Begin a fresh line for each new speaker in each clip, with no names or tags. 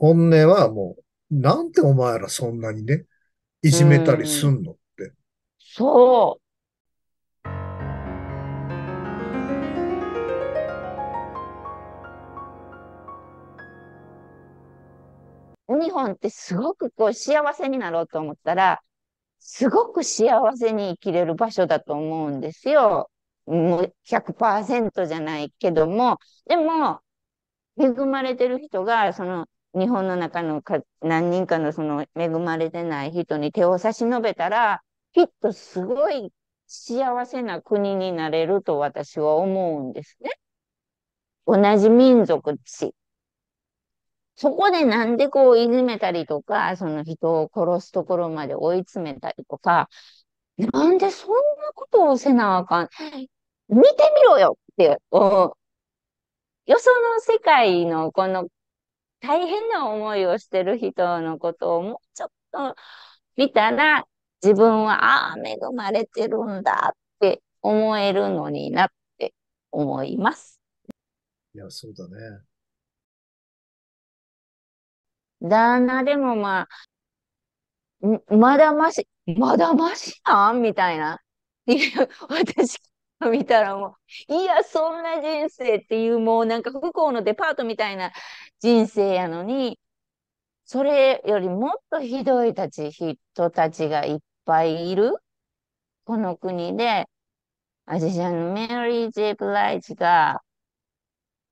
本音はもう、なんでお前らそんなにね、いじめたりすんのって。
そう。日本ってすごくこう幸せになろうと思ったら、すごく幸せに生きれる場所だと思うんですよ。もう100%じゃないけども、でも、恵まれてる人が、その日本の中のか何人かのその恵まれてない人に手を差し伸べたら、きっとすごい幸せな国になれると私は思うんですね。同じ民族し。そこでなんでこういじめたりとか、その人を殺すところまで追い詰めたりとか、なんでそんなことをせなあかん。見てみろよって、およその世界のこの大変な思いをしてる人のことをもうちょっと見たら、自分は、ああ、恵まれてるんだって思えるのになって思います。
いや、そうだね。
旦那でもまあ、んまだまし、まだましなん？みたいな。私 見たらもう、いや、そんな人生っていうもうなんか不幸のデパートみたいな人生やのに、それよりもっとひどいたち、人たちがいっぱいいるこの国で、私あの、メリー・ジェイ・ブライジが、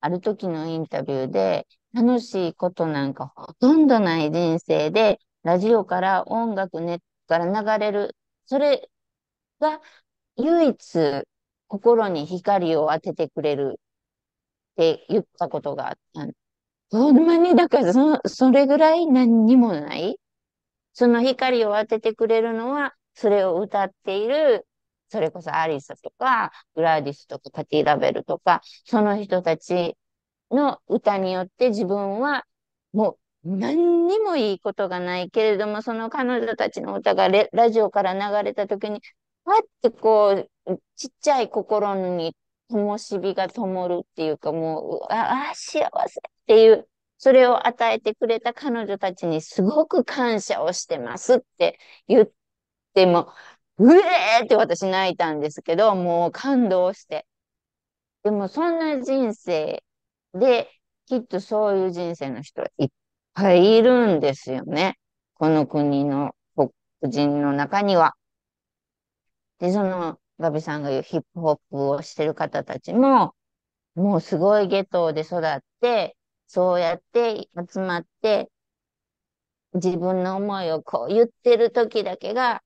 ある時のインタビューで、楽しいことなんかほとんどない人生で、ラジオから音楽ネットから流れる、それが唯一心に光を当ててくれるって言ったことがあった。ほんまに、だからそ、それぐらい何にもない。その光を当ててくれるのは、それを歌っている、それこそアリサとか、グラディスとか、パティ・ラベルとか、その人たちの歌によって自分はもう何にもいいことがないけれども、その彼女たちの歌がラジオから流れた時に、パってこう、ちっちゃい心に灯火が灯るっていうか、もう、ああ、幸せっていう、それを与えてくれた彼女たちにすごく感謝をしてますって言っても、うえーって私泣いたんですけど、もう感動して。でもそんな人生で、きっとそういう人生の人はいっぱいいるんですよね。この国の黒人の中には。で、その、ガビさんが言うヒップホップをしてる方たちも、もうすごいゲトで育って、そうやって集まって、自分の思いをこう言ってる時だけが、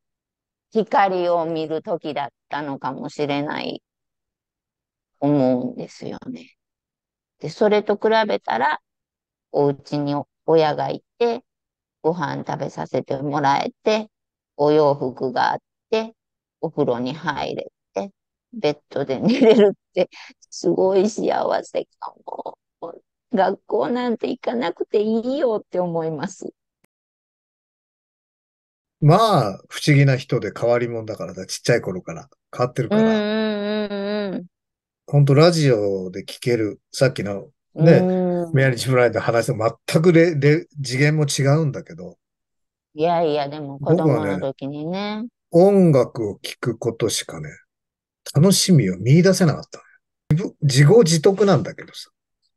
光を見る時だったのかもしれない、思うんですよね。で、それと比べたら、お家に親がいて、ご飯食べさせてもらえて、お洋服があって、お風呂に入れて、ベッドで寝れるって、すごい幸せかも。学校なんて行かなくていいよって思います。
まあ、不思議な人で変わり者だからだ。ちっちゃい頃から変わってる
うん
から。本当ラジオで聞ける、さっきの
うん。
ね
うん
メアリージブライドの話と全くレ、レ、次元も違うんだけど、
いやいや、でも子供の時にね。
音楽を聴くことしかね、楽しみを見出せなかったのよ。自業自得なんだけどさ、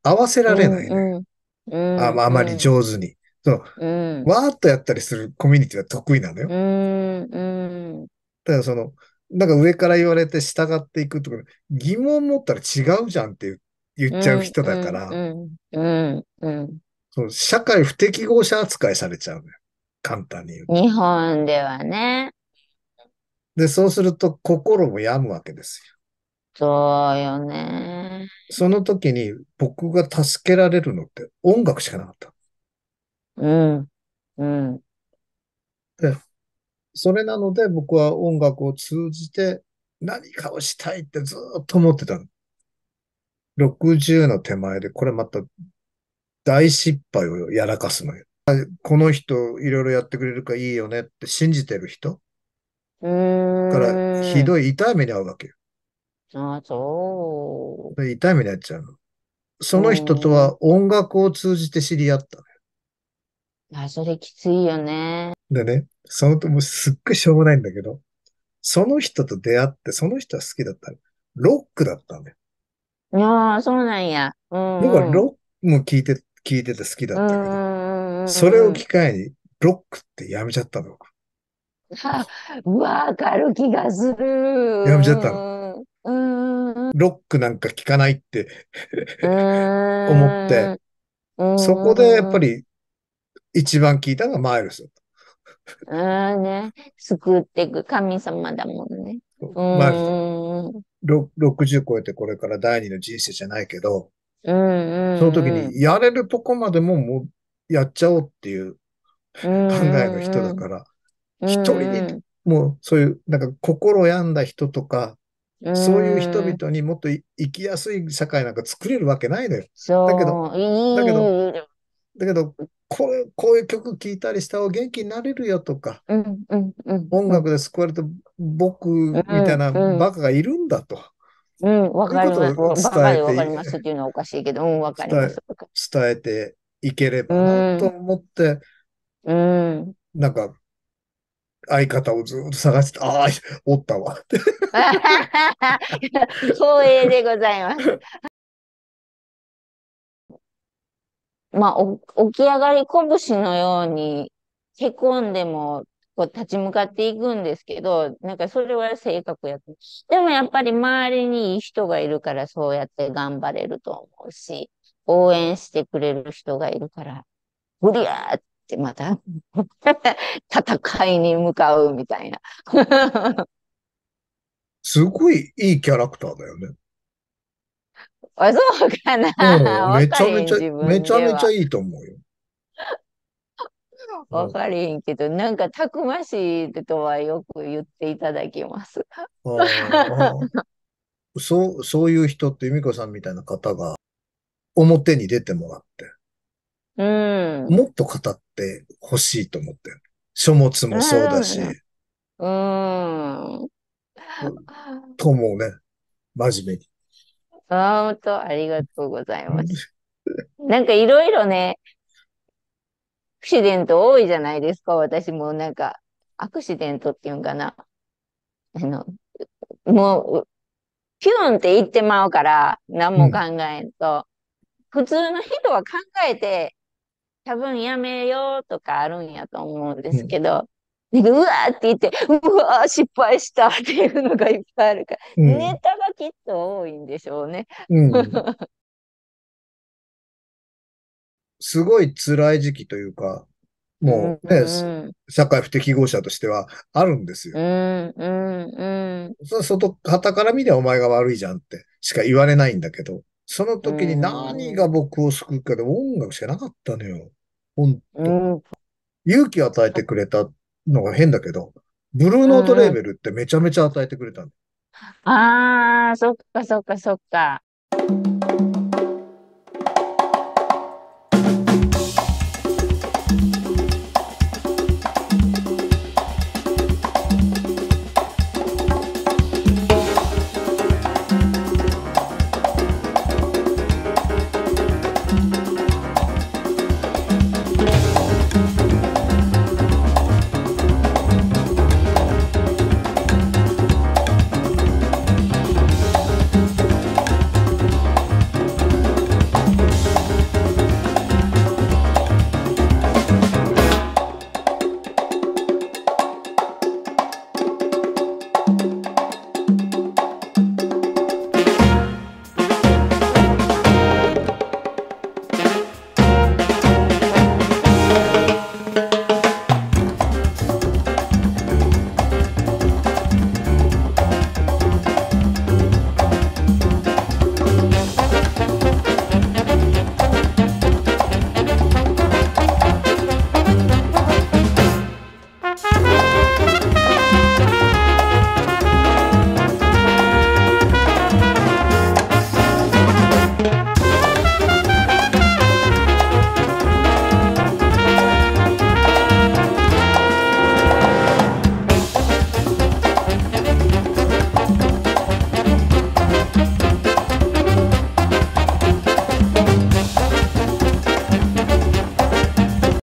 合わせられないね。
うんうん。
あまああまり上手に。そう、
うん。
わーっとやったりするコミュニティは得意なのよ。
うん。
だその、なんか上から言われて従っていくとか、疑問持ったら違うじゃんって言っちゃう人だから。その社会不適合者扱いされちゃうのよ。簡単に言うと。
日本ではね。
で、そうすると心も病むわけですよ。
そうよね。
その時に僕が助けられるのって音楽しかなかった。
うん。うん。
それなので僕は音楽を通じて何かをしたいってずっと思ってたの。60の手前でこれまた大失敗をやらかすのよ。この人いろいろやってくれるからいいよねって信じてる人
うーん。
からひどい痛い目に遭うわけよ。
あ、そ
で痛い目に遭っちゃうの。その人とは音楽を通じて知り合ったのよ。
あ、それきついよね。
でね、そのともすっごいしょうもないんだけど、その人と出会って、その人は好きだったの。ロックだったんだよ。
ああ、そうなんや。うん、うん。
僕はロックも聞いて、聞いてて好きだったけど、
うん。
それを機会にロックってやめちゃったの。
はわかる気がする。
やめちゃった
の？
ロックなんか聞かないって、
思
思って、そこでやっぱ、り一番聞いたのがマイルス
うんね、救っていく神様だもんね。
た。
うん。
マイルスろ60超えてこれから第二の人生じゃないけど、
うん。
その時にやれるとこまでももうやっちゃおうっていう
考
考えの人だから、一人にもうそういうなんか心病んだ人とか、
ら
そういう人々にもっとい生きやすい社会なんか作れるわけないのよ。だけどだけどだけど、こうこういう曲聴いたりした方が元気になれるよとか。音楽で救われた僕みたいなバカがいるんだと
うん、わかります。バカでわかりますっていうのはおかしいけど、うん、わかります。
伝えていければなと思って、
うん。
なんか相方をずっと探して、ああ、おったわって。
光栄でございます。まあ、お起き上がり拳のように、へこんでも、こう立ち向かっていくんですけど、なんかそれは性格やと。でもやっぱり周りにいい人がいるからそうやって頑張れると思うし、応援してくれる人がいるから、ブリアーっまた 戦いに向かうみたいな。
すごいいいキャラクターだよね。
あ、そうかな。
うん、めちゃめちゃ、めちゃめちゃ
で
いいと思うよ。
はわかれへんけど、なんかたくましいとはよく言っていただきます。
そう、そういう人って、由美子さんみたいな方が表に出てもらって、
うん。
もっと語ってほしいと思ってる。書物もそうだし、
うん。うん。
ともね、真面目に。
あ、本当ありがとうございます。なんかいろいろね、アクシデント多いじゃないですか。私もなんか、アクシデントっていうんかな。あの、もう、ピュンって言ってまうから、何も考えんと。普通の人は考えて、多分やめようとかあるんやと思うんですけど、なんかうわーって言って、うわー失敗したっていうのがいっぱいあるから、
うん。
ネタがきっと多いんでしょうね。
うん。すごい辛い時期というか、もうね、
うん
社会不適合者としてはあるんですよ。
うん、うん、うん。
そ外、旗から見りゃお前が悪いじゃんってしか言われないんだけど、その時に何が僕を救うかで音楽しかなかったのよ。ほんと。
うん、
勇気を与えてくれたのが変だけど、ブルーノートレーベルってめちゃめちゃ与えてくれたの。
ああ、そっかそっかそっか。